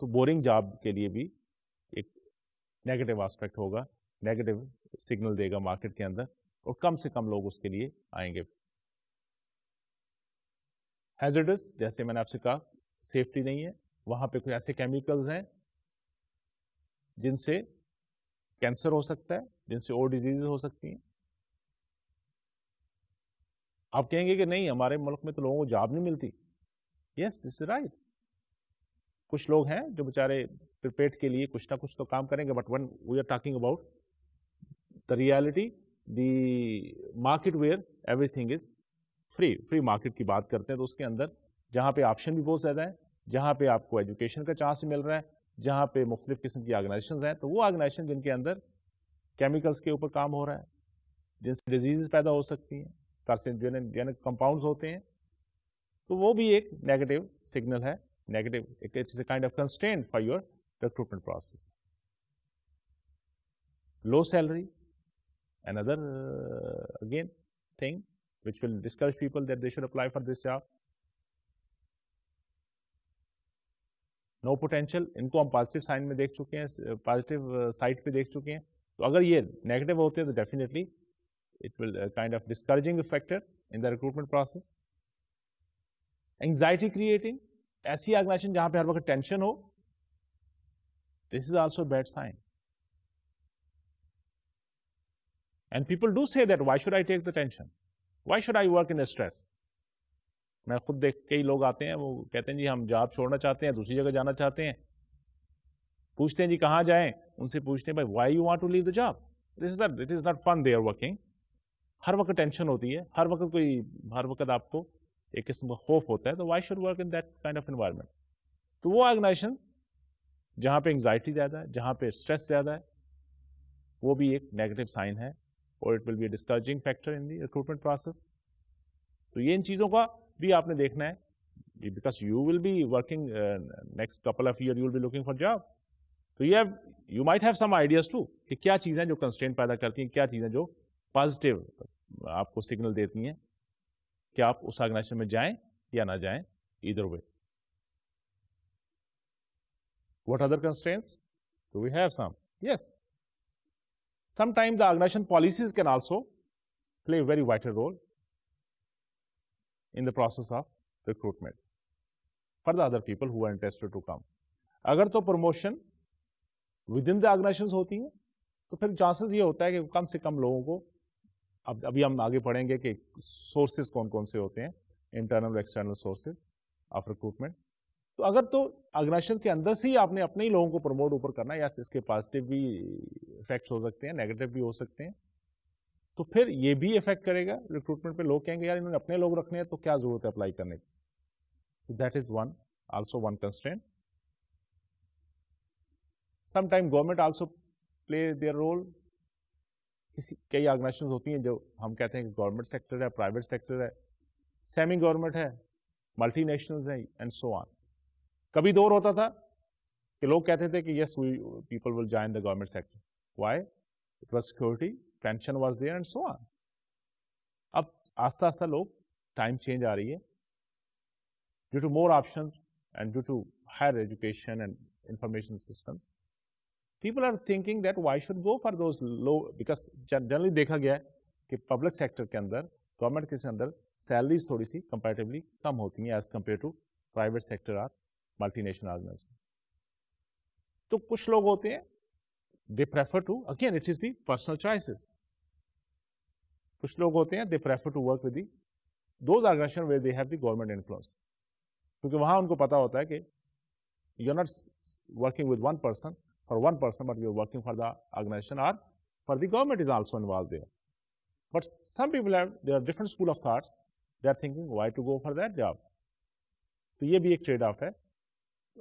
तो बोरिंग जॉब के लिए भी एक नेगेटिव एस्पेक्ट होगा नेगेटिव सिग्नल देगा मार्केट के अंदर और कम से कम लोग उसके लिए आएँगे। हैजर्डस जैसे मैंने आपसे कहा सेफ्टी नहीं है। वहाँ पे कुछ ऐसे केमिकल्स हैं, जिनसे कैंसर हो सकता है, जिनसे और डिज़ीज़ हो सकती हैं। आप कहेंगे कि नहीं, हमारे मुल्क में तो लोगों को जॉब नहीं मिलती। यस दिस इज़ राइट कुछ लोग हैं जो बेचारे पेट के लिए कुछ ना कुछ तो काम करेंगे but when we are talking about the reality the market where everything is free free market की बात करते हैं तो उसके अंदर जहाँ पे ऑप्शन भी बहुत ज़्यादा है जहाँ पे आपको एजुकेशन का चांस मिल रहा है जहाँ पे मुख्तलिफ़ किस्म की ऑर्गेनाइजेशन हैं तो वो ऑर्गेनाइजेशन जिनके अंदर केमिकल्स के ऊपर काम हो रहा है जिनसे डिज़ीज़ पैदा हो सकती हैं कार्सिनोजेनिक कंपाउंड्स होते हैं तो वो भी एक नेगेटिव सिग्नल है negative it is a kind of constant for your recruitment process. Low salary another uh, again thing which will discourage people that they should apply for this job. No potential इनको हम positive sign में देख चुके हैं positive side पे देख चुके हैं। तो अगर ये नेगेटिव होते हैं तो definitely it will kind of discouraging factor in the recruitment process anxiety creating ऐसी ऑर्गेनाइजेशन जहाँ पे हर वक्त टेंशन हो this is also bad sign and people do say that why should I take the tension why should I work in stress मैं खुद देख कई लोग आते हैं, वो कहते हैं, जी, हम जॉब छोड़ना चाहते हैं, दूसरी जगह जाना चाहते हैं। पूछते हैं, जी, कहाँ जाएँ? उनसे पूछते हैं, भाई why you want to leave the job this is it is not fun they are working हर वक्त टेंशन होती है, हर वक्त कोई, हर वक्त आपको एक किस्म का खौफ होता है तो why should work in that kind of environment तो वो ऑर्गेनाइजेशन जहाँ पे एंगजाइटी ज़्यादा है, जहाँ पे स्ट्रेस ज़्यादा है, वो भी एक नेगेटिव साइन है। और it will be discouraging factor in the recruitment process तो ये इन चीज़ों का भी आपने देखना है because you will be working next couple of year you will be looking for job तो you have you might have some ideas too कि क्या चीज़ें जो कंस्टेंट पैदा करती हैं, क्या चीज़ें जो पॉजिटिव आपको सिग्नल देती हैं। कि आप उस ऑर्गेनाइजेशन में जाएँ या ना जाएँ इधर वे what other constraints? Do we have some? Yes. Sometimes the organization policies can also play a very vital role in the process of recruitment for the other people who are interested to come. तो promotion within the organisation होती है तो फिर chances ये होता है कि कम से कम लोगों को अब अभी हम आगे पढ़ेंगे कि सोर्सेज कौन कौन से होते हैं internal external sources of recruitment तो अगर तो ऑर्गेनाइजेशन के अंदर से ही आपने अपने ही लोगों को प्रमोट ऊपर करना या इसके पॉजिटिव भी इफेक्ट्स हो सकते हैं नेगेटिव भी हो सकते हैं तो फिर ये भी इफ़ेक्ट करेगा। रिक्रूटमेंट पे लोग कहेंगे, यार, इन्होंने अपने लोग रखने हैं तो क्या ज़रूरत है अप्लाई करने की? That is one also one constant sometime government also play their role किसी, कई ऑर्गेनाइजेशन होती हैं जो हम कहते हैं कि गवर्नमेंट सेक्टर है प्राइवेट सेक्टर है सेमी गवर्नमेंट है मल्टी नेशनल है एंड सो ऑन कभी दौर होता था कि लोग कहते थे कि yes we people will join the government sector why it was security pension was there and so on अब आस्ता आस्ता लोग टाइम चेंज आ रही है। Due to more option and due to higher education and information people are thinking that why should go for those low, because generally देखा गया है कि पब्लिक सेक्टर के अंदर गवर्नमेंट के अंदर सैलरीज थोड़ी सी कंपेरेटिवली कम होती हैं as compare to private sector or multinational organisation तो कुछ लोग होते हैं they prefer to again it is the personal choices कुछ लोग होते हैं they prefer to work with those organisation where they have the government influence क्योंकि वहाँ उनको पता होता है कि you are not working with one person for one person but you are working for the organisation or for the government is also involve there but some people have their different school of thoughts they are thinking why to go for that job तो ये भी एक trade off है।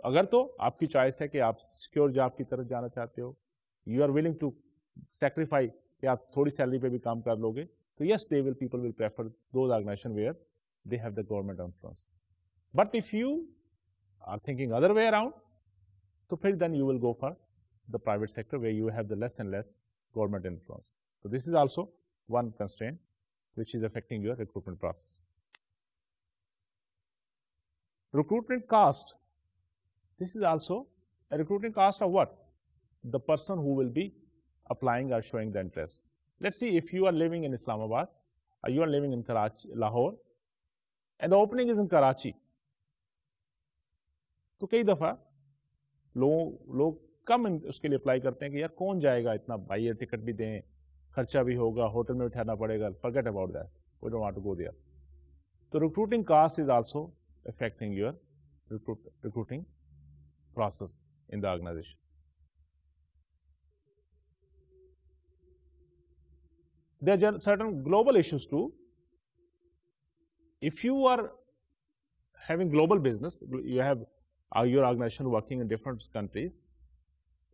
अगर तो आपकी choice है कि आप सिक्योर जॉब की तरफ़ जाना चाहते हो you are willing to sacrifice कि आप थोड़ी सैलरी पे भी काम कर लोगे तो yes they will people will prefer those organisation where they have the government influence but if you are thinking other way around तो फिर then you will go for the private sector way you have the less and less government influence So this is also one constraint which is affecting your recruitment process. Recruitment cost. This is also a recruitment cost of what? The person who will be applying or showing the interest. Let's see if you are living in Islamabad or you are living in Karachi, Lahore and the opening is in Karachi. तो कई दफ़ा लोग लोग कम उसके लिए apply करते हैं कि यार कौन जाएगा इतना टिकट भी दें खर्चा भी होगा होटल में ठहरना पड़ेगा forget about that we don't want to go there तो recruiting cost is also affecting your recruit, recruiting process in the organization. There are certain global issues too. If you are having global business, you have uh, your organization working in different countries,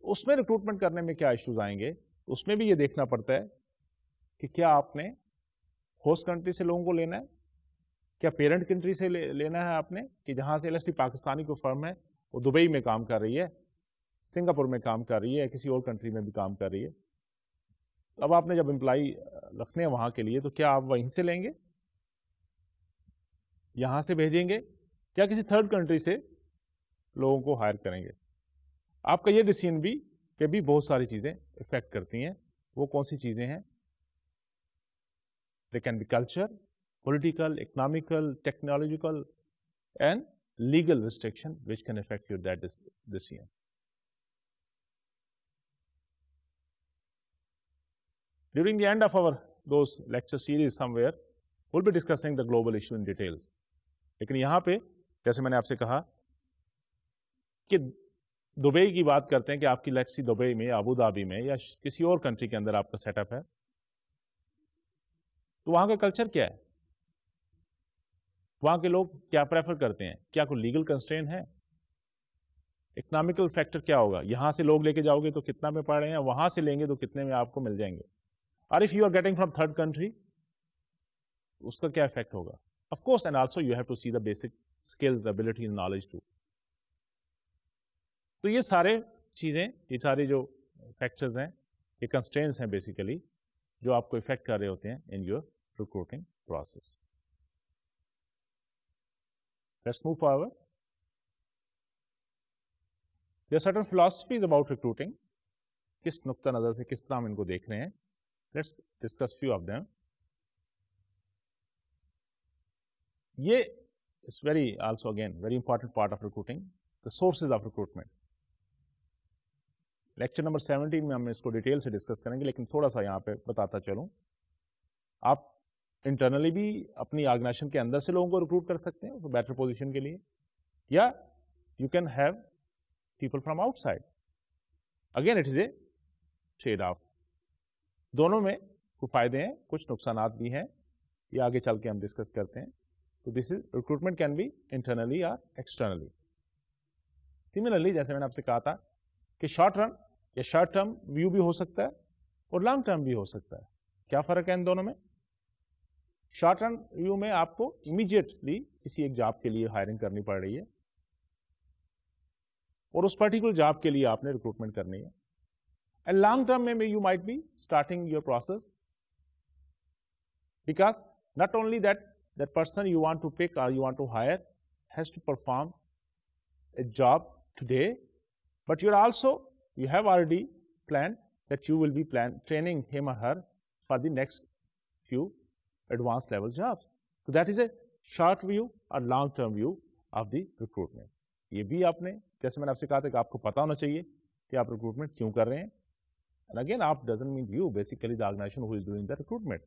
उसमें recruitment करने में क्या issues आएँगे उसमें भी ये देखना पड़ता है कि क्या आपने होस्ट कंट्री से लोगों को लेना है क्या पेरेंट कंट्री से ले, लेना है आपने कि जहाँ से एल पाकिस्तानी को फर्म है वो दुबई में काम कर रही है सिंगापुर में काम कर रही है किसी और कंट्री में भी काम कर रही है। तो अब आपने जब एम्प्लाई रखने हैं वहाँ के लिए तो क्या आप वहीं से लेंगे? यहाँ से भेजेंगे? क्या किसी थर्ड कंट्री से लोगों को हायर करेंगे? आपका ये डिसीज़न भी कि भी बहुत सारी चीज़ें इफ़ेक्ट करती हैं। वो कौन सी चीज़ें हैं? They can be culture political, economical, technological, and legal restriction which can affect you that this, this year. During the end of our those lecture series somewhere, we'll be discussing the global issue in details. लेकिन यहाँ पे जैसे मैंने आपसे कहा कि Dubai की बात करते हैं कि आपकी लेक्सी दुबई में अबू धाबी में या किसी और कंट्री के अंदर आपका सेटअप है तो वहाँ का कल्चर क्या है वहाँ के लोग क्या प्रेफर करते हैं? क्या कोई लीगल कंस्ट्रेन है? इकोनॉमिकल फैक्टर क्या होगा? यहाँ से लोग लेके जाओगे तो कितना में पड़ रहे हैं? वहाँ से लेंगे तो कितने में आपको मिल जाएँगे? और if you are getting from third country उसका क्या इफ़ेक्ट होगा? Of course and also you have to see the basic skills ability knowledge too तो ये सारे चीज़ें, ये सारे जो फैक्टर्स हैं, ये कंस्टेंट्स हैं बेसिकली जो आपको इफ़ेक्ट कर रहे होते हैं in your recruiting process let's move forward there certain philosophies about recruiting किस नुक्ता नज़र से किस तरह हम इनको देख रहे हैं? Let's discuss few of them ये is very also again very important part of recruiting the sources of recruitment lecture number 17 में हम इसको डिटेल से डिस्कस करेंगे, लेकिन थोड़ा सा यहाँ पे बताता चलूँ। आप इंटरनली भी अपनी ऑर्गेनाइजेशन के अंदर से लोगों को रिक्रूट कर सकते हैं बेटर पोजीशन के लिए। या you can have people from outside again it is a trade off दोनों में कुछ फ़ायदे हैं, कुछ नुकसान भी हैं, ये आगे चल के हम डिस्कस करते हैं। तो this is recruitment can be internally या एक्सटर्नली सिमिलरली जैसे मैंने आपसे कहा था कि शॉर्ट रन या शॉर्ट टर्म व्यू भी हो सकता है और लॉन्ग टर्म भी हो सकता है। क्या फ़र्क है इन दोनों में? शॉर्ट रन व्यू में आपको इमीडिएटली किसी एक जॉब के लिए हायरिंग करनी पड़ रही है। और उस पर्टिकुलर जॉब के लिए आपने रिक्रूटमेंट करनी है। एंड लॉन्ग टर्म में you might be starting your process because not only that that person you want to pick और you want to hire has to perform a job today but you're also, you have already planned that you will be plan, training him or her for the next few advanced level jobs. So that is a short view or long term view of the recruitment. ये भी आपने, जैसे मैंने आपसे कहा था कि आपको पता होना चाहिए कि आप रिक्रूटमेंट क्यों कर रहे हैं। एंड अगेन आप doesn't mean you basically the organisation who is doing the recruitment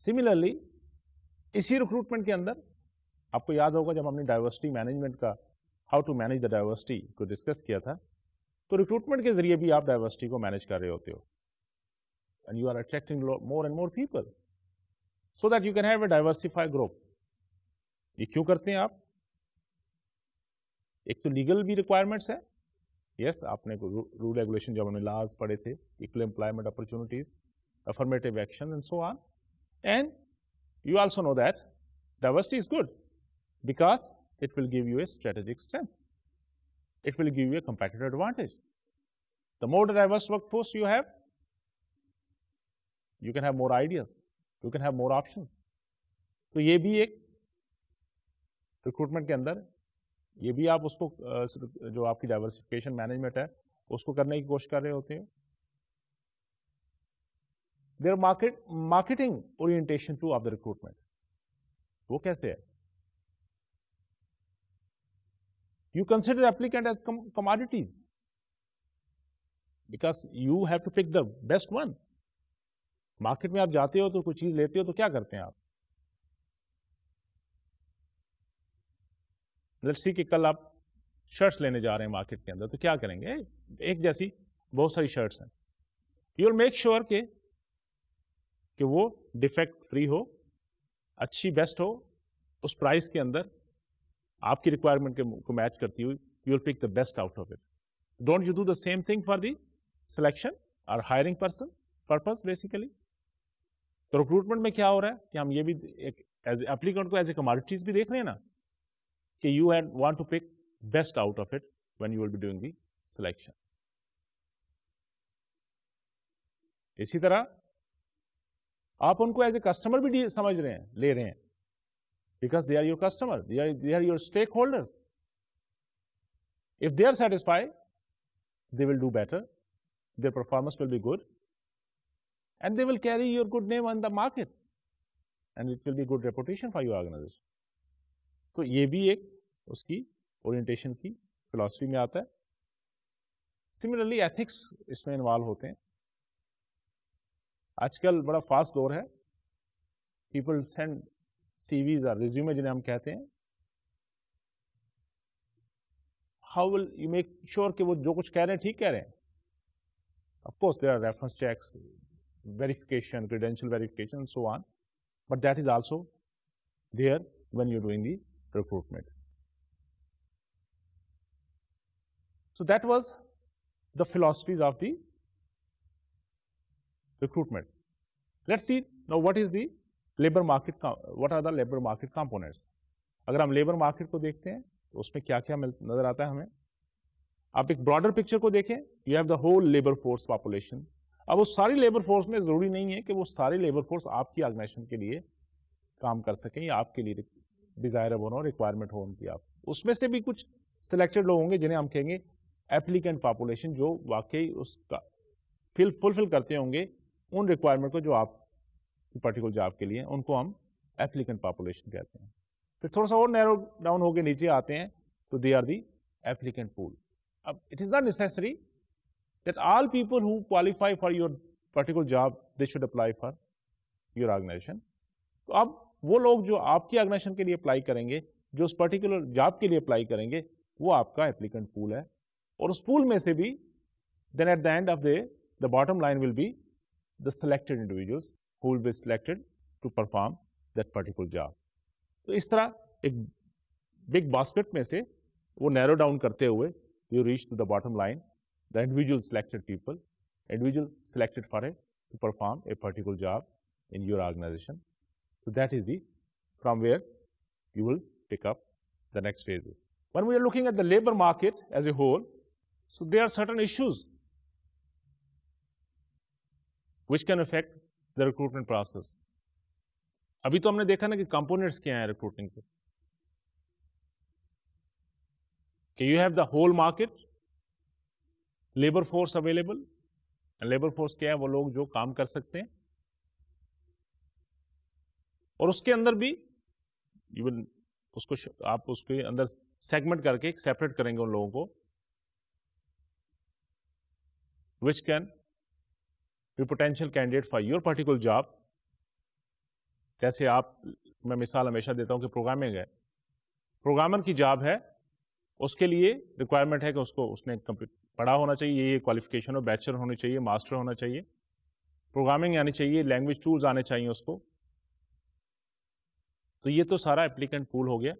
similarly इसी रिक्रूटमेंट के अंदर, आपको याद होगा जब हमने डाइवर्सिटी मैनेजमेंट का how to manage the diversity को डिस्कस किया था तो रिक्रूटमेंट के ज़रिए भी आप डाइवर्सिटी को मैनेज कर रहे होते हो। and you are attracting more and more people so that you can have a diversify group ये क्यों करते हैं आप एक तो लीगल भी रिक्वायरमेंट्स है यस आपने रूल रेगुलेशन जब हमने लॉज पढ़े थे equal employment opportunities affirmative action and so on and you also know that diversity is good because it will give you a strategic strength it will give you a competitive advantage the more diverse workforce you have you can have more ideas you can have more option तो ये भी एक recruitment के अंदर ये भी आप उसको जो आपकी डाइवर्सिफिकेशन मैनेजमेंट है, उसको करने की कोशिश कर रहे होते हैं। There market marketing orientation too of the recruitment वो कैसे है? You consider applicant as commodities because you have to pick the best one market में आप जाते हो तो कोई चीज़ लेते हो तो क्या करते हैं आप? लेट्स कि कल आप शर्ट्स लेने जा रहे हैं मार्केट के अंदर तो क्या करेंगे? एक जैसी बहुत सारी शर्ट्स हैं। यू विल मेक श्योर के, कि वो डिफेक्ट फ्री हो, अच्छी बेस्ट हो, उस प्राइस के अंदर आपकी रिक्वायरमेंट के को मैच करती हुई you will pick the best out of it don't you do the same thing for the selection और हायरिंग पर्सन पर्पस बेसिकली तो रिक्रूटमेंट में क्या हो रहा है कि हम ये भी एक एज एप्लीकेंट को एज ए कमोडिटीज भी देख रहे हैं ना कि you had want to pick best out of it when you will be doing the selection इसी तरह आप उनको एज ए कस्टमर भी समझ रहे हैं, ले रहे हैं। Because they are your customer they are they are your stakeholders if they are satisfy they will do better their performance will be good and they will carry your good name on the market, and it will be good reputation for your organization. तो ये भी एक उसकी orientation की philosophy में आता है similarly ethics इसमें इन्वॉल्व होते हैं आजकल बड़ा फास्ट दौर है पीपल सेंड सीवीज और रिज्यूमे जिन्हें हम कहते हैं how will you make sure कि वो जो कुछ कह रहे हैं ठीक कह रहे हैं of course there are reference checks verification credential verification and so on but that is also there when you're doing the recruitment so that was the philosophies of the recruitment let's see now what is the labour market का what are the labour market components अगर हम labour market को देखते हैं तो उसमें क्या क्या नजर आता है हमें आप एक ब्रॉडर पिक्चर को देखें you have the whole labour force population अब उस सारी लेबर फोर्स में ज़रूरी नहीं है कि वो सारी लेबर फोर्स आपकी ऑर्गेनाइजेशन के लिए काम कर सकें या आपके लिए डिजायरेबल हो रिक्वायरमेंट हो उनकी आप। उसमें से भी कुछ सिलेक्टेड लोग होंगे जिन्हें हम कहेंगे एप्लीकेंट पॉपुलेशन जो वाकई उसका फिल फुलफिल करते होंगे उन रिक्वायरमेंट को जो आप पर्टिकुलर जॉब के लिए, उनको हम एप्लीकेंट पॉपुलेशन कहते हैं। फिर थोड़ा सा और नैरो डाउन होकर नीचे आते हैं तो they are the applicant pool अब it is not necessary that all people who qualify for your particular job they should apply for your organisation तो अब वो लोग जो आपकी ऑर्गेनाइजेशन के लिए अप्लाई करेंगे, जो उस पर्टिकुलर जॉब के लिए अप्लाई करेंगे, वो आपका एप्लीकेंट पूल है और उस पूल में से भी then at the end of the the bottom line will be the selected individuals who will be selected to perform that particular job. तो इस तरह एक बिग बास्केट में से वो नैरो डाउन करते हुए, you reach to the bottom line the individual selected people individual selected for it to perform a particular job in your organization so that is the from where you will pick up the next phases when we are looking at the labor market as a whole so there are certain issues which can affect the recruitment process अभी तो हमने देखा ना कि components क्या हैं recruiting के कि you have the whole market labour force available labour force क्या है? वो लोग जो काम कर सकते हैं। और उसके अंदर भी इवन उसको आप उसके अंदर सेगमेंट करके सेपरेट करेंगे उन लोगों को। Which can be potential candidate for your particular job जैसे आप, मैं मिसाल हमेशा देता हूँ कि प्रोग्रामिंग है। प्रोग्रामर की जॉब है, उसके लिए रिक्वायरमेंट है कि उसको, उसने पढ़ा होना चाहिए, ये क्वालिफिकेशन हो बैचलर होनी चाहिए मास्टर होना चाहिए। प्रोग्रामिंग आनी चाहिए लैंग्वेज टूल्स आने चाहिए उसको। तो ये तो सारा एप्लीकेंट पूल हो गया।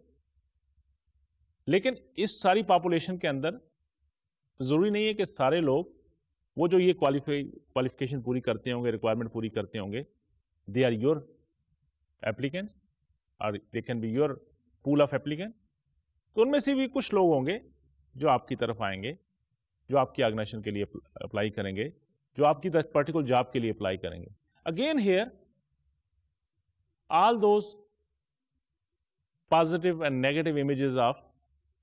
लेकिन इस सारी पॉपुलेशन के अंदर ज़रूरी नहीं है कि सारे लोग, वो जो ये क्वालिफाई क्वालिफिकेशन पूरी करते होंगे रिक्वायरमेंट पूरी करते होंगे दे आर योर एप्लीकेंट्स और they can be your pool of applicant तो उनमें से भी कुछ लोग होंगे जो आपकी तरफ़ आएँगे। जो आपकी ऑर्गेनाइजेशन के लिए अप्लाई करेंगे, जो आपकी पर्टिकुलर जॉब के लिए अप्लाई करेंगे। Again here all those positive and negative images of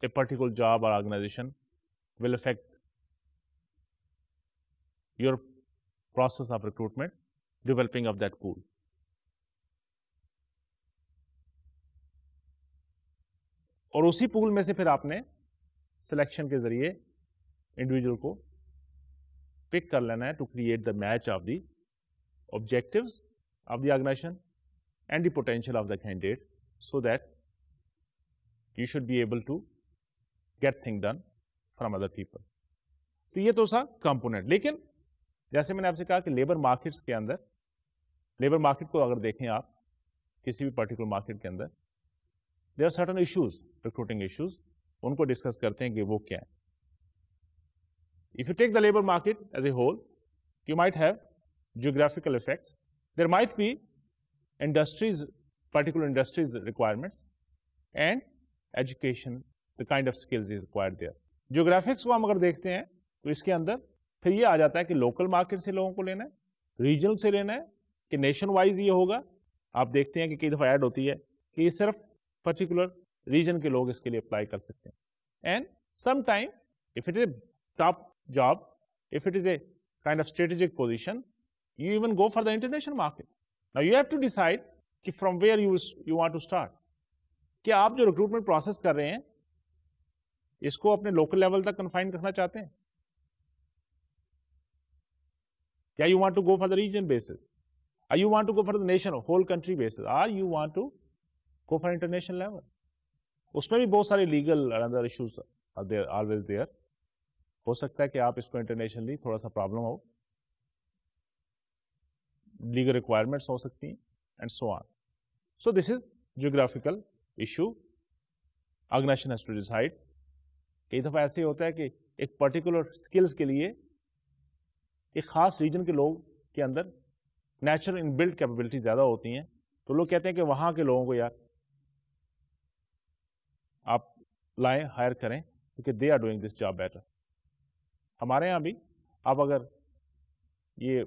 a particular job और organisation will effect your process of recruitment developing of that pool और उसी पूल में से फिर आपने सिलेक्शन के ज़रिए इंडिविजुअल को पिक कर लेना है to create the match of the objectives of the organisation and the potential of the candidate so that you should be able to get thing done from other people. तो ये तो सा component लेकिन जैसे मैंने आपसे कहा कि लेबर मार्केट्स के अंदर लेबर मार्केट को अगर देखें आप किसी भी पर्टिकुलर मार्केट के अंदर there are certain issues recruiting issues उनको डिस्कस करते हैं कि वो क्या है if you take the labour market as a whole you might have geographical effect. There might be industries, particular industries requirements and education the kind of skills is required there geographics को हम अगर देखते हैं तो इसके अंदर फिर ये आ जाता है कि लोकल मार्केट से लोगों को लेना है रीजनल से लेना है, कि नेशन वाइज ये होगा। आप देखते हैं कि कई दफ़ा ऐड होती है कि ये सिर्फ़ पर्टिकुलर रीजन के लोग इसके लिए अप्लाई कर सकते हैं। And some time if it is top job if it is a kind of strategic position you even go for the international market now you have to decide कि from where you you want to start कि आप जो recruitment process कर रहे हैं, इसको अपने local level तक कन्फाइन रखना चाहते हैं? You want to go for the region basis or you want to go for the nation whole country basis or you want to go for international level उसमें भी बहुत सारे legal other issues always there हो सकता है कि आप इसको इंटरनेशनली थोड़ा सा प्रॉब्लम हो। लीगल रिक्वायरमेंट्स हो सकती हैं and so on so this is geographical issue organisation has to decide कई दफ़ा ऐसे होता है कि एक पर्टिकुलर स्किल्स के लिए एक ख़ास रीजन के लोग के अंदर नेचुरल इन बिल्ड कैपेबिलिटी ज़्यादा होती हैं। तो लोग कहते हैं कि वहाँ के लोगों को यार आप लाएँ हायर करें, क्योंकि they are doing this job better हमारे यहाँ भी आप अगर ये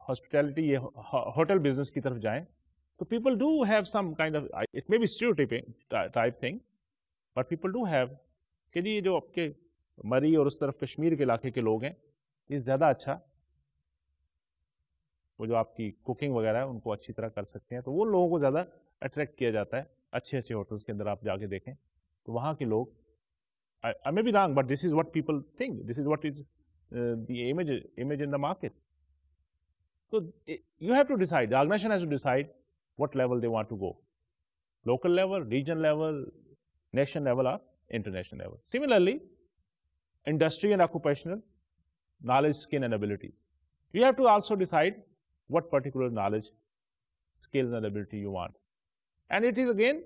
हॉस्पिटैलिटी ये होटल बिज़नेस की तरफ़ जाएँ So people do have some kind of, it may be stereotyping type thing, but people do have कि जी जो आपके मरी और उस तरफ़ कश्मीर के इलाके के लोग हैं ये ज़्यादा अच्छा वो जो आपकी कुकिंग वगैरह है उनको अच्छी तरह कर सकते हैं तो वो लोगों को ज़्यादा अट्रैक्ट किया जाता है अच्छे अच्छे होटल्स के अंदर आप जाके देखें तो वहाँ के लोग I may be wrong but this is what people think this is what is Uh, the image, image in the market. So it, you have to decide, the organization has to decide what level they want to go. Local level, region level, nation level or international level. Similarly, industry and occupational, knowledge, skill and abilities. You have to also decide what particular knowledge, skills and ability you want. And it is again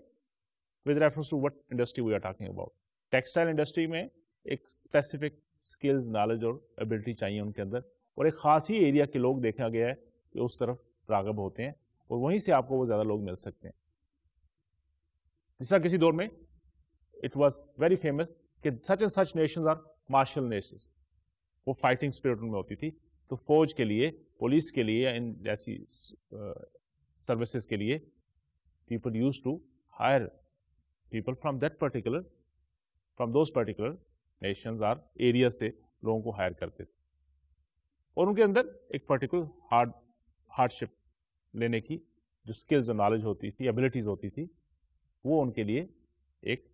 with reference to what industry we are talking about. Textile industry may a specific skills knowledge और ability चाहिए उनके अंदर। और एक खास ही area के लोग देखा गया है कि उस तरफ़ रागब होते हैं और वहीं से आपको वो ज़्यादा लोग मिल सकते हैं। जिसका किसी दौर में इट वॉज़ वेरी फ़ेमस कि such and such nation are martial nation वो फाइटिंग स्पिरिट उनमें होती थी। तो फौज के लिए पुलिस के लिए इन जैसी सर्विसेज़ के लिए people use to hire people from that particular from those particular nation or area से लोगों को हायर करते थे। और उनके अंदर एक पर्टिकुलर हार्ड हार्डशिप लेने की जो स्किल्स और नॉलेज होती थी एबिलिटीज़ होती थी, वो उनके लिए एक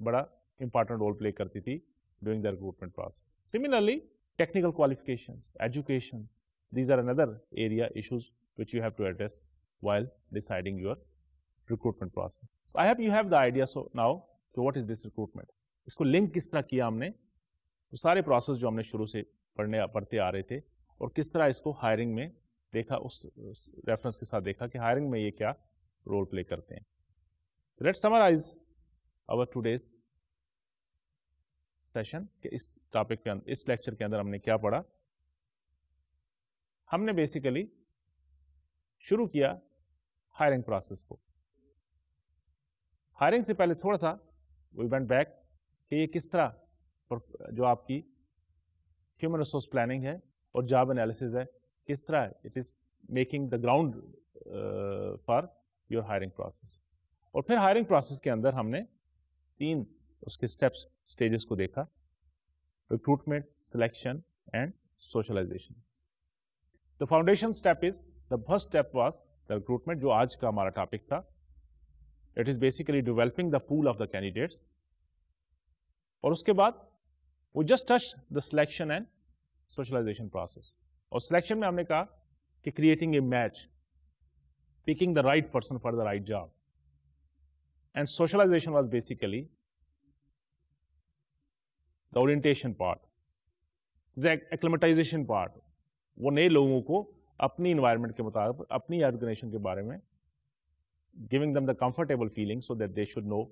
बड़ा इंपॉर्टेंट रोल प्ले करती थी doing the recruitment process similarly technical qualification education these are another area issues which you have to address while deciding your recruitment process I have you have the idea so now कि what is this recruitment इसको link किस तरह किया हमने? तो सारे process जो हमने शुरू से पढ़ने, पढ़ते आ रहे थे और किस तरह इसको हायरिंग में देखा, उस रेफरेंस के साथ देखा कि हायरिंग में ये क्या रोल प्ले करते हैं। Let's summarize our today's session कि इस टॉपिक के अंदर इस लेक्चर के अंदर हमने क्या पढ़ा। हमने बेसिकली शुरू किया हायरिंग प्रोसेस को। हायरिंग से पहले थोड़ा सा वी वेंट बैक कि ये किस तरह जो आपकी ह्यूमन रिसोर्स प्लानिंग है और जॉब एनालिसिस है, किस तरह it is making the ground for your hiring process और फिर हायरिंग प्रोसेस के अंदर हमने तीन उसके स्टेप्स स्टेजेस को देखा recruitment selection and socialisation the foundation step is the first step was the recruitment जो आज का हमारा टॉपिक था. It is basically developing the pool of the candidates और उसके बाद वो just touch the selection and socialisation process और सिलेक्शन में हमने कहा कि creating a match picking the right person for the right job and socialisation was basically the orientation part acclimatisation part वो नए लोगों को अपनी इन्वायरमेंट के मुताबिक, अपनी ऑर्गेनाइजेशन के बारे में giving them the comfortable feeling so that they should know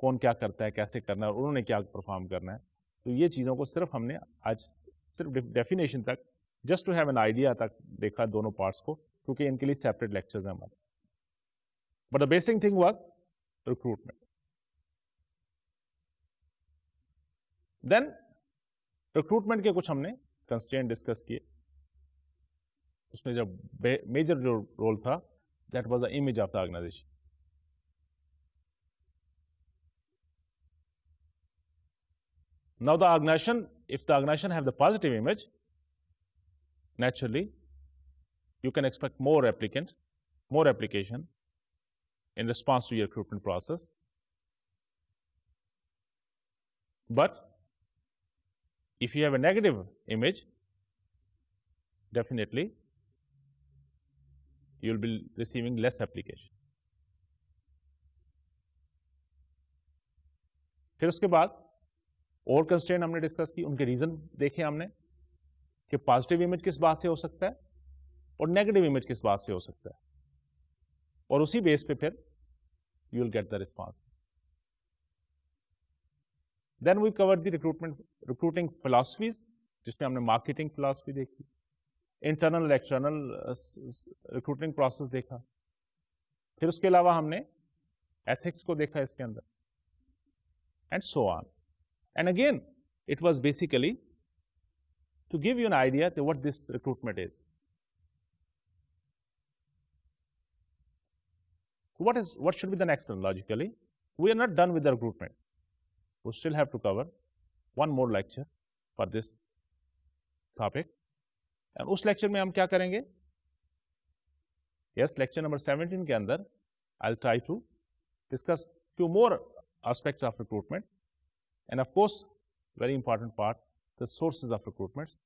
कौन क्या करता है, कैसे करना है और उन्होंने क्या परफॉर्म करना है। तो ये चीज़ों को सिर्फ़ हमने आज सिर्फ़ डेफिनेशन तक just to have an idea तक देखा दोनों पार्ट्स को, क्योंकि इनके लिए सेपरेट लेक्चर्स हैं हमारे। But the basic thing was recruitment then recruitment के कुछ हमने कंस्टेंट डिस्कस किए। उसमें जब मेजर जो रोल था that was the image of the organisation now the organization if the organization have the positive image naturally you can expect more applicant more application in response to your recruitment process but if you have a negative image, definitely you will be receiving less application. फिर उसके बाद और constant हमने discuss की, उनके reason देखे हमने कि पॉजिटिव इमेज किस बात से हो सकता है और नेगेटिव इमेज किस बात से हो सकता है। और उसी बेस पे फिर you will get the response then we cover the recruitment recruiting philosophies जिसमें हमने मार्केटिंग फिलासफी देखी इंटरनल एक्सटर्नल रिक्रूटिंग प्रोसेस देखा, फिर उसके अलावा हमने एथिक्स को देखा इसके अंदर and so on and again it was basically to give you an idea what this recruitment is what is what should be the next logically we are not done with the recruitment we still have to cover one more lecture for this topic and उस lecture में हम क्या करेंगे yes lecture number 17 के अंदर I'll try to discuss few more aspects of recruitment And of course, very important part, the sources of recruitment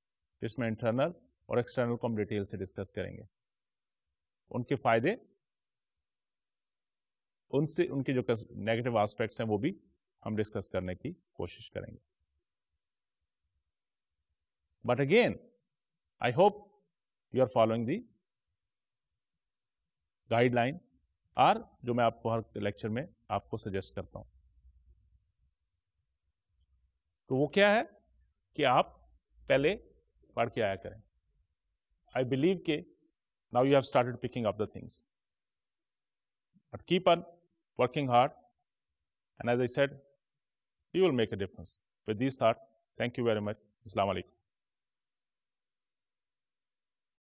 जिसमें internal और external को हम डिटेल से डिस्कस करेंगे। उनके फ़ायदे, उनसे, उनके जो नेगेटिव एस्पेक्ट्स हैं, वो भी हम डिस्कस करने की कोशिश करेंगे। But again I hope you are following the guideline or जो मैं आपको हर लेक्चर में आपको सजेस्ट करता हूँ। तो वो क्या है कि आप पहले पढ़ के आया करें। आई बिलीव के now you have started picking up the things but keep on working hard and as I said you will make a difference with this thought thank you very much अस्सलाम वालेकुम